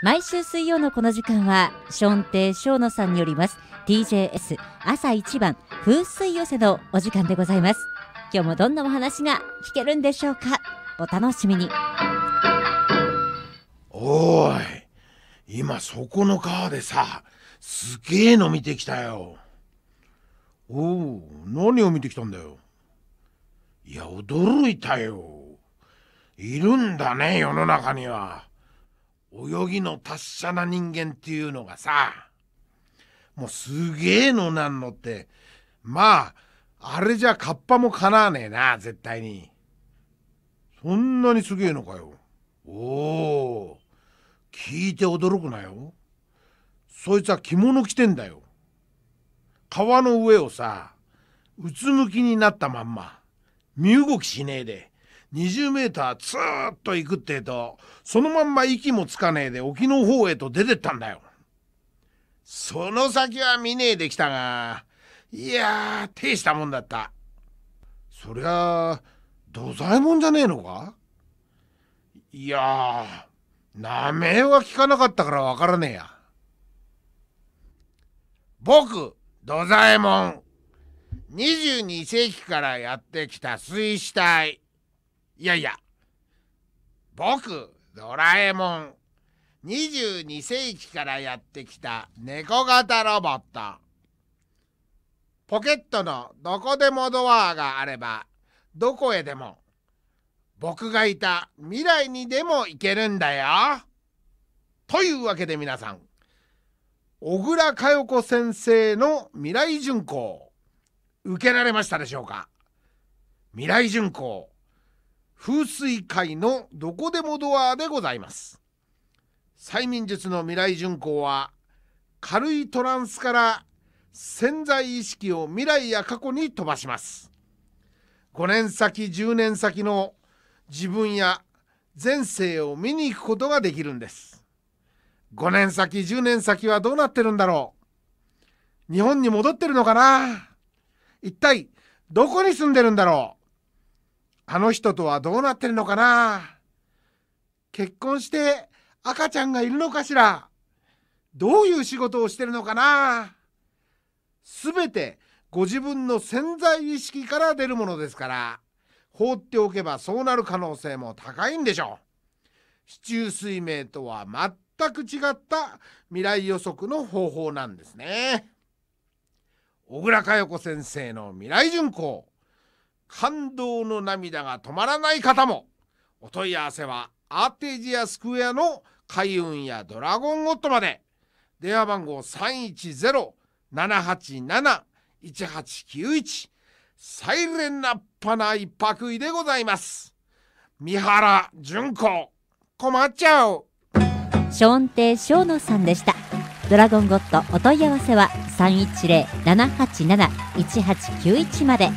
毎週水曜のこの時間はションテイショーノさんによります TJS 朝一番風水寄せのお時間でございます。今日もどんなお話が聞けるんでしょうか？お楽しみに。おーい今そこの川でさすげえの見てきたよ。おお何を見てきたんだよ。いや驚いたよ。いるんだね世の中には。泳ぎの達者な人間っていうのがさもうすげえのなんのってまああれじゃカッパもかなわねえな絶対に。そんなにすげえのかよ。おお聞いて驚くなよ。そいつは着物着てんだよ。川の上をさうつむきになったまんま身動きしねえで。20メーターツーッと行くってえとそのまんま息もつかねえで沖の方へと出てったんだよ。その先は見ねえできたがいやー手したもんだった。そりゃあ土左衛門じゃねえのか？いやー名前は聞かなかったからわからねえや。僕土左衛門。22世紀からやってきた水死体。いやいや。僕ドラえもん。22世紀からやってきた猫型ロボット。ポケットのどこでもドアがあればどこへでも僕がいた未来にでも行けるんだよ。というわけで皆さん小倉佳代子先生の未来巡行受けられましたでしょうか？未来巡行。風水界のどこでもドアでございます。催眠術の未来巡行は軽いトランスから潜在意識を未来や過去に飛ばします。5年先10年先の自分や前世を見に行くことができるんです。5年先10年先はどうなってるんだろう。日本に戻ってるのかな。一体どこに住んでるんだろう。あの人とはどうなってるのかな？結婚して赤ちゃんがいるのかしら？どういう仕事をしてるのかな？すべてご自分の潜在意識から出るものですから放っておけばそうなる可能性も高いんでしょう。市中水明とは全く違った未来予測の方法なんですね。小倉佳代子先生の未来巡行感動の涙が止まらない方も。お問い合わせはアーテージアスクエアの開運やドラゴンゴットまで。電話番号310-787-1891サイレンなっぱな一泊位でございます。三原純子困っちゃう。ショーンテイショーノさんでした。ドラゴンゴットお問い合わせは310-787-1891まで。